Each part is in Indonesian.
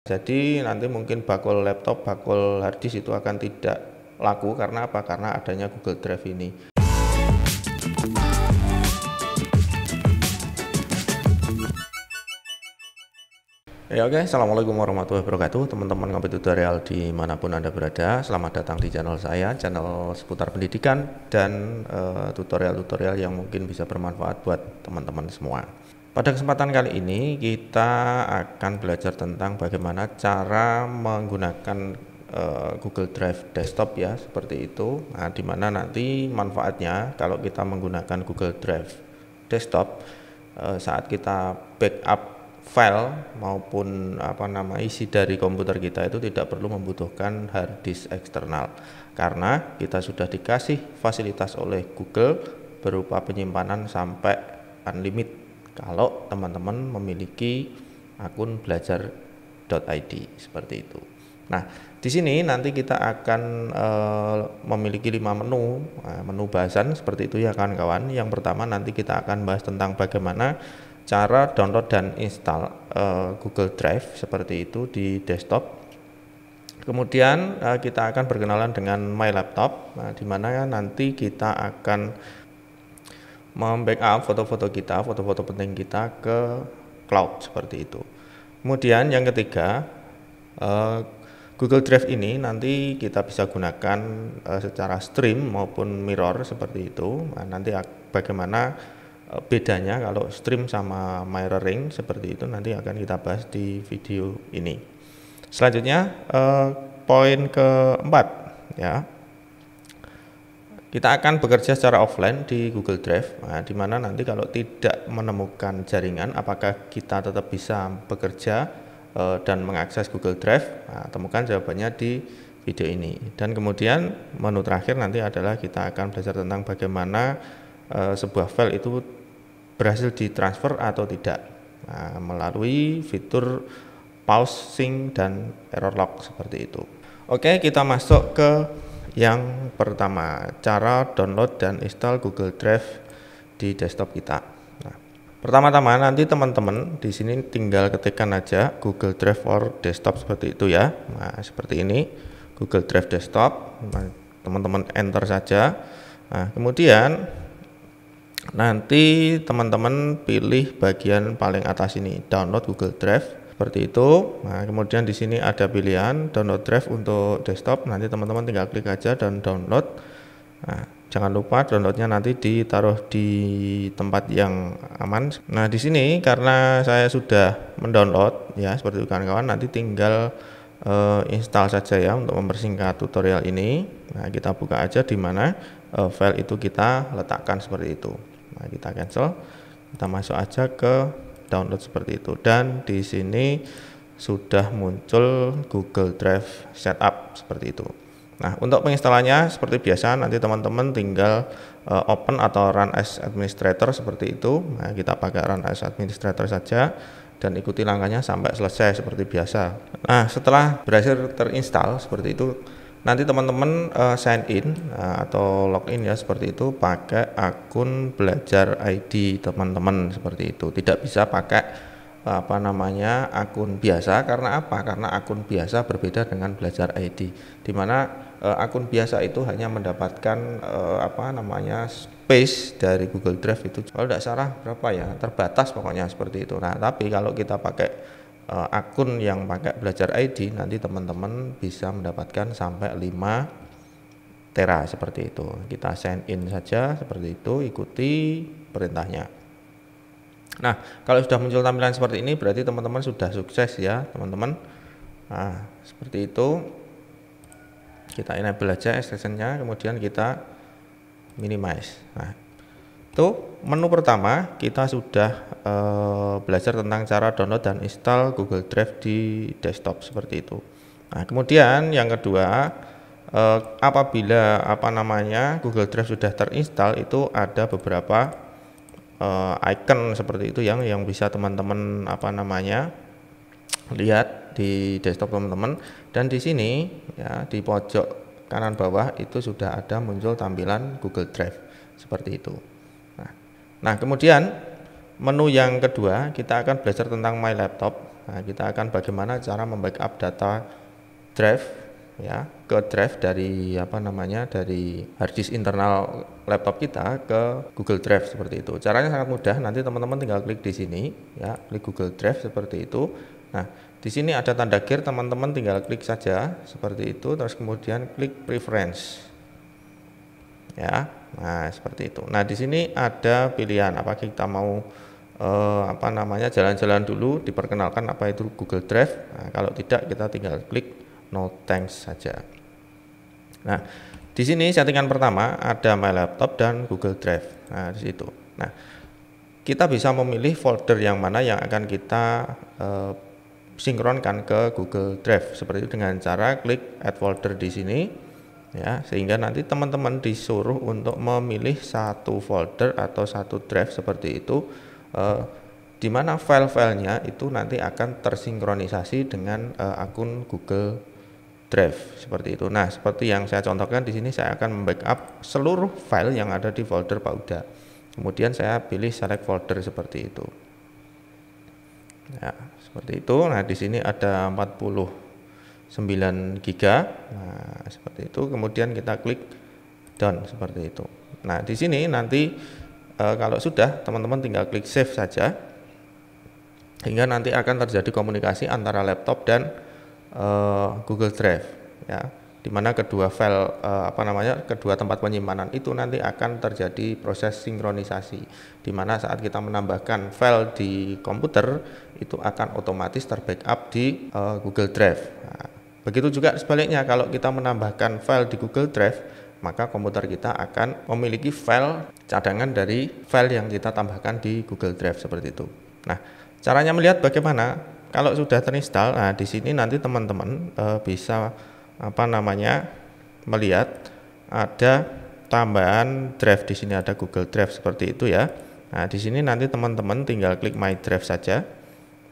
Jadi nanti mungkin bakul laptop, bakul harddisk itu akan tidak laku karena apa? Karena adanya Google Drive ini. Ya oke, okay. Assalamualaikum warahmatullahi wabarakatuh Teman-teman ngopi tutorial di mana pun Anda berada Selamat datang di channel saya Channel seputar pendidikan dan eh, tutorial-tutorial uh, yang mungkin bisa bermanfaat buat teman-teman semua Pada kesempatan kali ini kita akan belajar tentang bagaimana cara menggunakan uh, Google Drive desktop ya Seperti itu. Nah di mana nanti manfaatnya kalau kita menggunakan Google Drive desktop uh, Saat kita backup file maupun apa nama isi dari komputer kita itu tidak perlu membutuhkan hard disk eksternal. Karena kita sudah dikasih fasilitas oleh Google berupa penyimpanan sampai unlimited kalau teman-teman memiliki akun belajar.id seperti itu. Nah, di sini nanti kita akan e, memiliki lima menu, e, menu bahasan seperti itu ya kawan-kawan. Yang pertama nanti kita akan bahas tentang bagaimana cara download dan install uh, Google Drive seperti itu di desktop. Kemudian uh, kita akan berkenalan dengan My Laptop, nah, di mana nanti kita akan membackup foto-foto kita, foto-foto penting kita ke cloud seperti itu. Kemudian yang ketiga, uh, Google Drive ini nanti kita bisa gunakan uh, secara stream maupun mirror seperti itu. Nah, nanti bagaimana Eh, bedanya kalau stream sama mirroring seperti itu nanti akan kita bahas di video ini. Selanjutnya eh, poin keempat ya. Kita akan bekerja secara offline di Google Drive, nah, di mana nanti kalau tidak menemukan jaringan, apakah kita tetap bisa bekerja eh, dan mengakses Google Drive? Nah, temukan jawabannya di video ini. Dan kemudian menu terakhir nanti adalah kita akan belajar tentang bagaimana eh, sebuah file itu berhasil ditransfer atau tidak nah, melalui fitur pause, sync, dan error log seperti itu. Oke, kita masuk ke yang pertama, cara download dan install Google Drive di desktop kita. Nah, pertama-tama nanti teman-teman di sini tinggal ketikkan aja Google Drive for desktop seperti itu ya. Nah, seperti ini Google Drive desktop. Nah, teman-teman enter saja. Nah, kemudian Nanti teman-teman pilih bagian paling atas ini, download Google Drive seperti itu. Nah, kemudian di sini ada pilihan download drive untuk desktop. Nanti teman-teman tinggal klik aja dan download. Nah, jangan lupa downloadnya nanti ditaruh di tempat yang aman. Nah, di sini karena saya sudah mendownload ya seperti itu kawan-kawan, nanti tinggal uh, install saja ya untuk mempersingkat tutorial ini. Nah, kita buka aja di mana uh, file itu kita letakkan seperti itu nah kita cancel kita masuk aja ke download seperti itu. Dan di sini sudah muncul Google Drive setup seperti itu. Nah untuk penginstalannya seperti biasa nanti teman-teman tinggal uh, open atau run as administrator seperti itu. Nah kita pakai run as administrator saja dan ikuti langkahnya sampai selesai seperti biasa. Nah setelah berhasil terinstall seperti itu nanti teman-teman uh, sign in uh, atau login ya seperti itu pakai akun belajar ID teman-teman seperti itu. Tidak bisa pakai apa namanya akun biasa. Karena apa? Karena akun biasa berbeda dengan belajar ID di mana uh, akun biasa itu hanya mendapatkan uh, apa namanya space dari Google Drive itu. Kalau tidak salah berapa ya? Terbatas pokoknya seperti itu. Nah tapi kalau kita pakai uh, akun yang pakai belajar ID nanti teman-teman bisa mendapatkan sampai 5 tera seperti itu. Kita sign in saja seperti itu ikuti perintahnya. Nah kalau sudah muncul tampilan seperti ini berarti teman-teman sudah sukses ya teman-teman. Nah seperti itu. Kita enable aja extensionnya kemudian kita minimize. Nah itu menu pertama kita sudah uh, belajar tentang cara download dan install Google Drive di desktop seperti itu. Nah, kemudian yang kedua uh, apabila apa namanya Google Drive sudah terinstall itu ada beberapa uh, icon seperti itu yang yang bisa teman-teman apa namanya lihat di desktop teman-teman dan di sini ya di pojok kanan bawah itu sudah ada muncul tampilan Google Drive seperti itu. Nah, kemudian menu yang kedua kita akan belajar tentang My Laptop. Nah, kita akan bagaimana cara membackup data drive ya ke drive dari apa namanya dari hard disk internal laptop kita ke Google Drive seperti itu. Caranya sangat mudah. Nanti teman-teman tinggal klik di sini ya, klik Google Drive seperti itu. Nah, di sini ada tanda gear, teman-teman tinggal klik saja seperti itu terus kemudian klik preference. Ya. Nah, seperti itu. Nah, di sini ada pilihan apakah kita mau eh, apa namanya jalan-jalan dulu diperkenalkan apa itu Google Drive. Nah, kalau tidak kita tinggal klik no thanks saja. Nah, di sini settingan pertama ada My Laptop dan Google Drive. Nah, di situ. Nah, kita bisa memilih folder yang mana yang akan kita eh, sinkronkan ke Google Drive seperti itu dengan cara klik add folder di sini ya sehingga nanti teman-teman disuruh untuk memilih satu folder atau satu drive seperti itu eh, di mana file-filenya itu nanti akan tersinkronisasi dengan eh, akun Google Drive seperti itu. Nah, seperti yang saya contohkan di sini saya akan membackup seluruh file yang ada di folder Pak Uda. Kemudian saya pilih select folder seperti itu. Ya, seperti itu. Nah, di sini ada 40 9 giga. Nah seperti itu. Kemudian kita klik done seperti itu. Nah di sini nanti e, kalau sudah teman-teman tinggal klik save saja. Hingga nanti akan terjadi komunikasi antara laptop dan e, Google Drive ya. Di mana kedua file e, apa namanya kedua tempat penyimpanan itu nanti akan terjadi proses sinkronisasi. Di mana saat kita menambahkan file di komputer itu akan otomatis terbackup di e, Google Drive. Nah, Begitu juga sebaliknya kalau kita menambahkan file di Google Drive, maka komputer kita akan memiliki file cadangan dari file yang kita tambahkan di Google Drive seperti itu. Nah, caranya melihat bagaimana kalau sudah terinstall, nah di sini nanti teman-teman e, bisa apa namanya melihat ada tambahan drive di sini ada Google Drive seperti itu ya. Nah, di sini nanti teman-teman tinggal klik My Drive saja.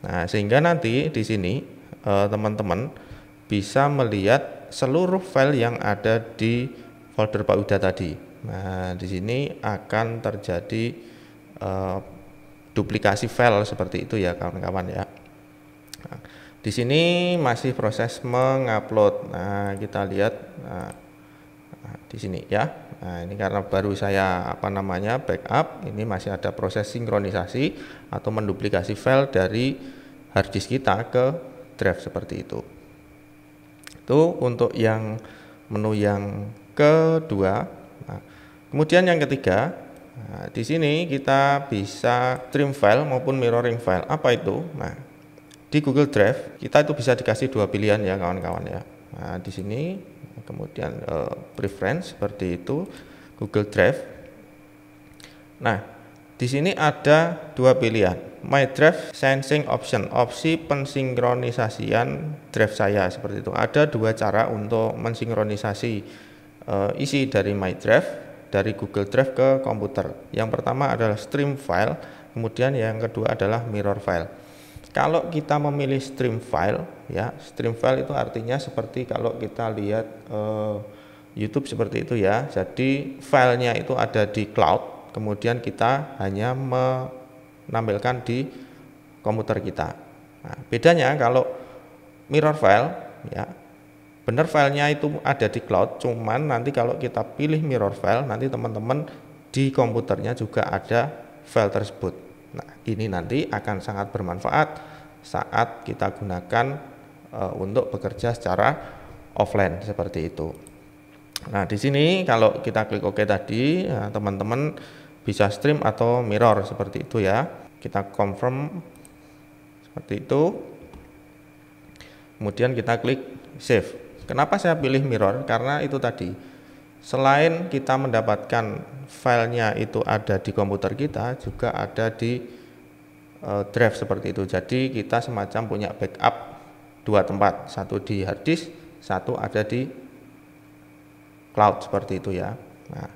Nah, sehingga nanti di sini eh, teman-teman bisa melihat seluruh file yang ada di folder Pak Uda tadi. Nah, di sini akan terjadi uh, duplikasi file seperti itu ya kawan-kawan ya. Nah, di sini masih proses mengupload. Nah, kita lihat nah, nah, di sini ya. Nah, ini karena baru saya apa namanya backup, ini masih ada proses sinkronisasi atau menduplikasi file dari hard disk kita ke drive seperti itu. Itu untuk yang menu yang kedua. Nah, kemudian yang ketiga, nah, di sini kita bisa trim file maupun mirroring file. Apa itu? Nah, di Google Drive kita itu bisa dikasih dua pilihan ya kawan-kawan ya. Nah, di sini kemudian uh, preference seperti itu Google Drive. Nah, di sini ada dua pilihan My Drive Sensing Option, opsi pensinkronisasian drive saya seperti itu. Ada dua cara untuk mensinkronisasi uh, isi dari My Drive dari Google Drive ke komputer. Yang pertama adalah stream file, kemudian yang kedua adalah mirror file. Kalau kita memilih stream file, ya stream file itu artinya seperti kalau kita lihat uh, YouTube seperti itu ya. Jadi filenya itu ada di cloud, kemudian kita hanya me menampilkan di komputer kita. Nah, bedanya kalau mirror file ya benar filenya itu ada di cloud, cuman nanti kalau kita pilih mirror file nanti teman-teman di komputernya juga ada file tersebut. Nah, ini nanti akan sangat bermanfaat saat kita gunakan e, untuk bekerja secara offline seperti itu. Nah, di sini kalau kita klik OK tadi, ya, teman-teman bisa stream atau mirror seperti itu ya. Kita confirm seperti itu. Kemudian kita klik save. Kenapa saya pilih mirror? Karena itu tadi selain kita mendapatkan filenya itu ada di komputer kita juga ada di uh, drive seperti itu. Jadi kita semacam punya backup dua tempat. Satu di hard disk satu ada di cloud seperti itu ya. Nah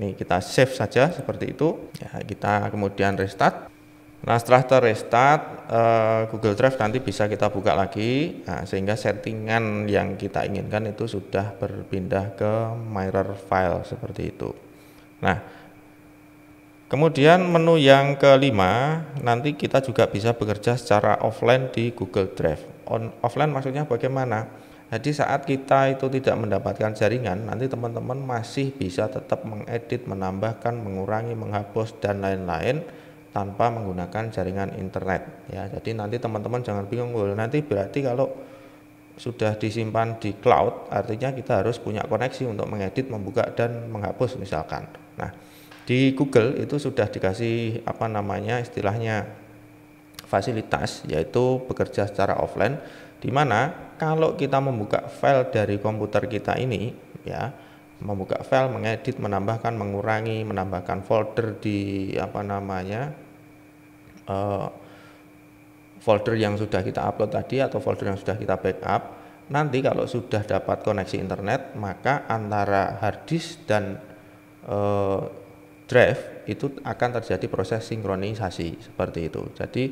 ini kita save saja seperti itu. Ya, kita kemudian restart. Nah setelah terrestart uh, Google Drive nanti bisa kita buka lagi nah, sehingga settingan yang kita inginkan itu sudah berpindah ke mirror file seperti itu. Nah Kemudian menu yang kelima, nanti kita juga bisa bekerja secara offline di Google Drive. On, offline maksudnya bagaimana? Jadi saat kita itu tidak mendapatkan jaringan, nanti teman-teman masih bisa tetap mengedit, menambahkan, mengurangi, menghapus dan lain-lain tanpa menggunakan jaringan internet. Ya, jadi nanti teman-teman jangan bingung, nanti berarti kalau sudah disimpan di cloud, artinya kita harus punya koneksi untuk mengedit, membuka dan menghapus misalkan. Nah, di Google itu sudah dikasih apa namanya istilahnya fasilitas yaitu bekerja secara offline di mana kalau kita membuka file dari komputer kita ini ya membuka file mengedit menambahkan mengurangi menambahkan folder di apa namanya uh, folder yang sudah kita upload tadi atau folder yang sudah kita backup nanti kalau sudah dapat koneksi internet maka antara hard disk dan uh, drive itu akan terjadi proses sinkronisasi seperti itu. Jadi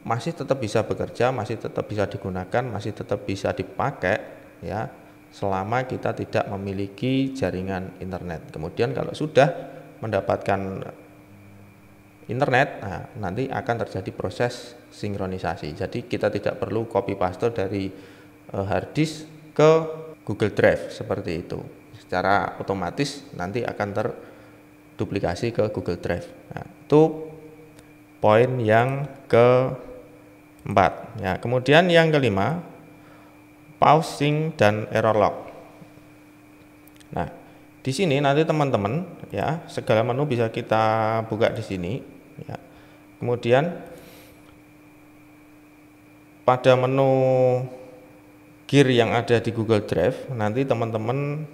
masih tetap bisa bekerja, masih tetap bisa digunakan, masih tetap bisa dipakai ya selama kita tidak memiliki jaringan internet. Kemudian kalau sudah mendapatkan internet, nah, nanti akan terjadi proses sinkronisasi. Jadi kita tidak perlu copy paste dari uh, hard disk ke Google Drive seperti itu. Secara otomatis nanti akan ter duplikasi ke Google Drive. Nah, itu poin yang keempat. Ya, kemudian yang kelima, pausing dan error log. Nah, di sini nanti teman-teman ya segala menu bisa kita buka di sini. Ya. Kemudian pada menu gear yang ada di Google Drive nanti teman-teman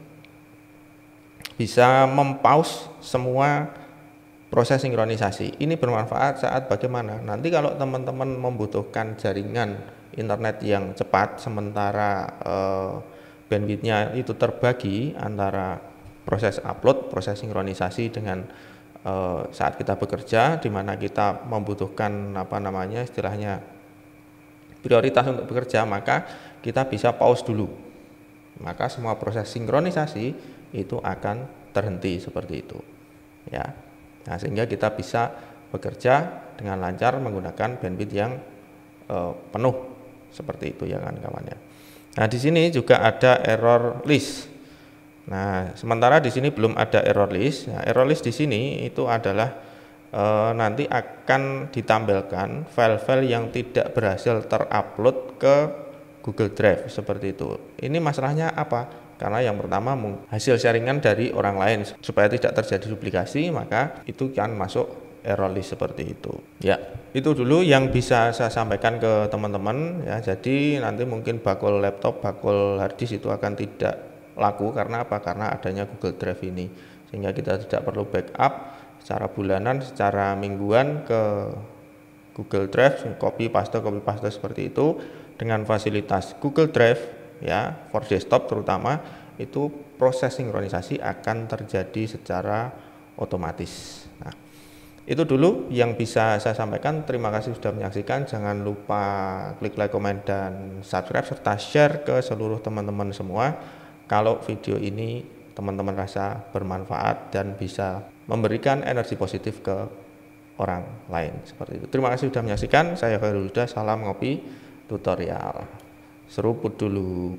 bisa mempause semua proses sinkronisasi. Ini bermanfaat saat bagaimana? Nanti kalau teman-teman membutuhkan jaringan internet yang cepat sementara eh, bandwidthnya itu terbagi antara proses upload, proses sinkronisasi dengan eh, saat kita bekerja di mana kita membutuhkan apa namanya istilahnya prioritas untuk bekerja, maka kita bisa pause dulu. Maka semua proses sinkronisasi itu akan terhenti seperti itu ya nah sehingga kita bisa bekerja dengan lancar menggunakan bandwidth yang uh, penuh. Seperti itu ya kan kawannya nah di sini juga ada error list. Nah sementara di sini belum ada error list. Nah, error list di sini itu adalah e, nanti akan ditampilkan file-file yang tidak berhasil terupload ke Google Drive. Seperti itu. Ini masalahnya apa? Karena yang pertama hasil sharingan dari orang lain supaya tidak terjadi duplikasi maka itu kan masuk error list seperti itu. Ya, itu dulu yang bisa saya sampaikan ke teman-teman ya. Jadi nanti mungkin bakul laptop, bakul hard disk itu akan tidak laku karena apa? Karena adanya Google Drive ini. Sehingga kita tidak perlu backup secara bulanan, secara mingguan ke Google Drive, copy paste, copy paste seperti itu dengan fasilitas Google Drive ya for desktop terutama itu proses sinkronisasi akan terjadi secara otomatis. Nah, itu dulu yang bisa saya sampaikan. Terima kasih sudah menyaksikan. Jangan lupa klik like, komen, dan subscribe serta share ke seluruh teman-teman semua. Kalau video ini teman-teman rasa bermanfaat dan bisa memberikan energi positif ke orang lain seperti itu. Terima kasih sudah menyaksikan. Saya Khairul Huda. Salam ngopi tutorial seruput dulu